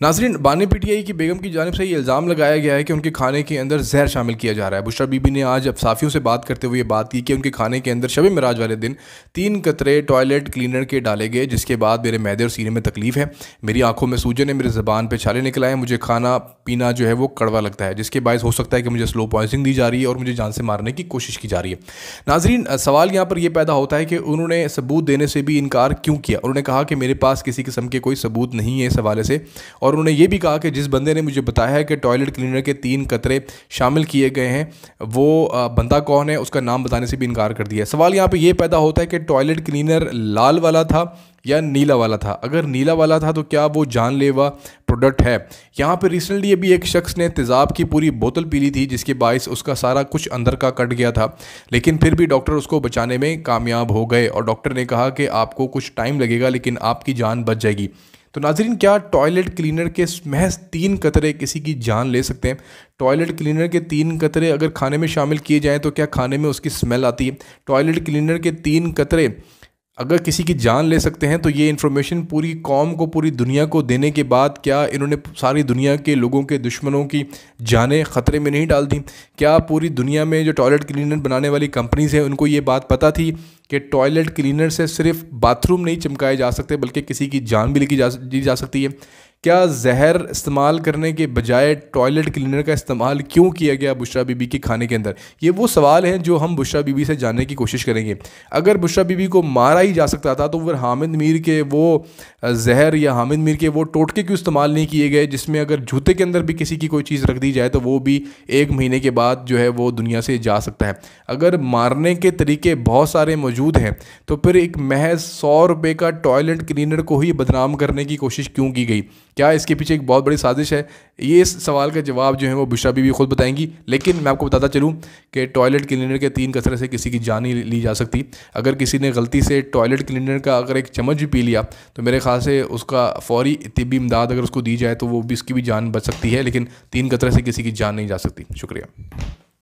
नाजरीन बानी पीटीआई की बेगम की जानब से ये इल्ज़ाम लगाया गया है कि उनके खाने के अंदर जहर शामिल किया जा रहा है। बुशरा बीबी ने आज अब साफ़ियों से बात करते हुए बात की कि उनके खाने के अंदर शब मराज वाले दिन तीन कतरे टॉयलेट क्लीनर के डाले गए, जिसके बाद मेरे मैदे और सीने में तकलीफ़ है। मेरी आँखों में सूजन है, मेरे ज़बान पर छाले निकल आए मुझे खाना पीना जो है वो कड़वा लगता है, जिसके बायस हो सकता है कि मुझे स्लो पॉइजनिंग दी जा रही है और मुझे जान से मारने की कोशिश की जा रही है। नाजरीन सवाल यहाँ पर यह पैदा होता है कि उन्होंने सबूत देने से भी इनकार क्यों किया? उन्होंने कहा कि मेरे पास किसी किस्म के कोई सबूत नहीं है इस हवाले से, और उन्होंने ये भी कहा कि जिस बंदे ने मुझे बताया है कि टॉयलेट क्लीनर के तीन कतरे शामिल किए गए हैं, वो बंदा कौन है, उसका नाम बताने से भी इनकार कर दिया सवाल यहाँ पर यह पैदा होता है कि टॉयलेट क्लीनर लाल वाला था या नीला वाला था? अगर नीला वाला था तो क्या वो जानलेवा प्रोडक्ट है? यहाँ पे रिसेंटली अभी एक शख्स ने तेज़ाब की पूरी बोतल पी ली थी, जिसके बायस उसका सारा कुछ अंदर का कट गया था, लेकिन फिर भी डॉक्टर उसको बचाने में कामयाब हो गए और डॉक्टर ने कहा कि आपको कुछ टाइम लगेगा, लेकिन आपकी जान बच जाएगी। तो नाजरीन, क्या टॉयलेट क्लीनर के महज तीन कतरे किसी की जान ले सकते हैं? टॉयलेट क्लीनर के तीन कतरे अगर खाने में शामिल किए जाएँ तो क्या खाने में उसकी स्मेल आती है? टॉयलेट क्लीनर के तीन कतरे अगर किसी की जान ले सकते हैं तो ये इन्फॉर्मेशन पूरी कौम को, पूरी दुनिया को देने के बाद क्या इन्होंने सारी दुनिया के लोगों के दुश्मनों की जानें ख़तरे में नहीं डाल दी? क्या पूरी दुनिया में जो टॉयलेट क्लीनर बनाने वाली कंपनीज़ हैं, उनको ये बात पता थी? कि टॉयलेट क्लीनर से सिर्फ़ बाथरूम नहीं चमकाए जा सकते, बल्कि किसी की जान भी लिखी जा दी जा सकती है। क्या जहर इस्तेमाल करने के बजाय टॉयलेट क्लीनर का इस्तेमाल क्यों किया गया बुशरा बीबी के खाने के अंदर? ये वो सवाल हैं जो हम बुशरा बीबी से जानने की कोशिश करेंगे। अगर बुशरा बीबी को मारा ही जा सकता था तो फिर हामिद मीर के वो जहर या हामिद मीर के वो टोटके क्यों इस्तेमाल नहीं किए गए, जिसमें अगर जूते के अंदर भी किसी की कोई चीज़ रख दी जाए तो वो भी एक महीने के बाद जो है वो दुनिया से जा सकता है। अगर मारने के तरीके बहुत सारे मौजूद हैं। तो फिर एक महज सौ रुपये का टॉयलेट क्लीनर को ही बदनाम करने की कोशिश क्यों की गई? क्या इसके पीछे एक बहुत बड़ी साजिश है? ये इस सवाल का जवाब जो है वो बुशरा बीबी खुद बताएँगी, लेकिन मैं आपको बताता चलूँ कि टॉयलेट क्लीनर के तीन कसरे से किसी की जान नहीं ली जा सकती। अगर किसी ने गलती से टॉयलेट क्लीनर का अगर एक चम्मच भी पी लिया तो मेरे ख्याल से उसका फौरी तिबी इमदाद अगर उसको दी जाए तो वो भी उसकी भी जान बच सकती है, लेकिन तीन कतरे से किसी की जान नहीं जा सकती। शुक्रिया।